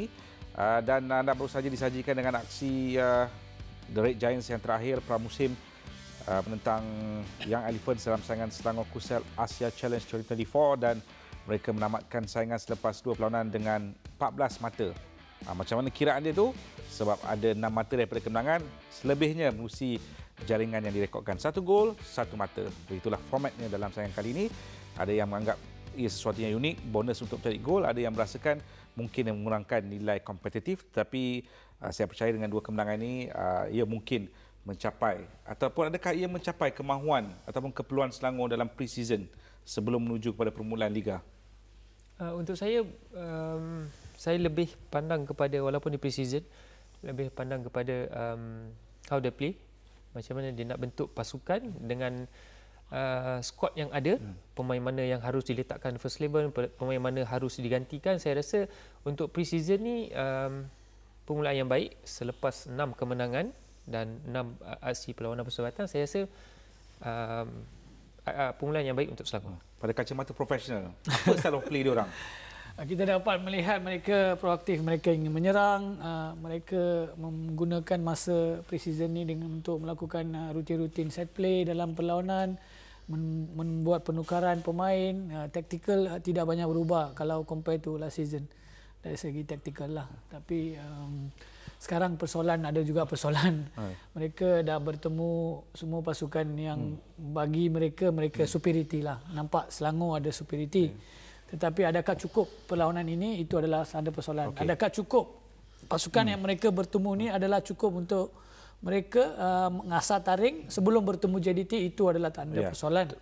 uh, dan anda baru saja disajikan dengan aksi uh, The Red Giants yang terakhir pramusim uh, menentang Young Elephants dalam saingan Selangor Kusel Asia Challenge 2024 dan mereka menamatkan saingan selepas dua perlawanan dengan 14 mata. Uh, macam mana kiraan dia tu? Sebab ada 6 mata daripada kemenangan, selebihnya menerusi jaringan yang direkodkan. Satu gol, satu mata. Begitulah formatnya dalam saingan kali ini. Ada yang menganggap ia sesuatu yang unik, bonus untuk mencari gol. Ada yang merasakan mungkin yang mengurangkan nilai kompetitif. Tapi uh, saya percaya dengan dua kemenangan ini, uh, ia mungkin mencapai ataupun adakah ia mencapai kemahuan ataupun keperluan Selangor dalam pre-season sebelum menuju kepada permulaan Liga? Uh, untuk saya, um, saya lebih pandang kepada walaupun di pre-season, lebih pandang kepada um, how they play, macam mana dia nak bentuk pasukan dengan uh, squad yang ada, hmm. pemain mana yang harus diletakkan first eleven, pemain mana harus digantikan. Saya rasa untuk pre-season ni um, permulaan yang baik selepas enam kemenangan dan enam uh, aksi perlawanan persahabatan, saya rasa um, uh, permulaan yang baik untuk Selangor. Pada kacamata profesional, apa style of play dia orang? Ah, kita dapat melihat mereka proaktif, mereka ingin menyerang, uh, mereka menggunakan masa pre-season ini dengan untuk melakukan uh, rutin-rutin set play dalam perlawanan, membuat penukaran pemain, uh, tactical uh, tidak banyak berubah kalau compare to last season dari segi tactical lah. Tapi um, sekarang persoalan ada juga persoalan. Hmm. Mereka dah bertemu semua pasukan yang hmm. bagi mereka mereka hmm. superiority lah. Nampak Selangor ada superiority. Hmm. Tetapi adakah cukup perlawanan ini itu adalah ada persoalan. Okay. Adakah cukup pasukan hmm. yang mereka bertemu ini adalah cukup untuk mereka uh, mengasah taring sebelum bertemu JDT itu adalah tanda yeah. persoalan.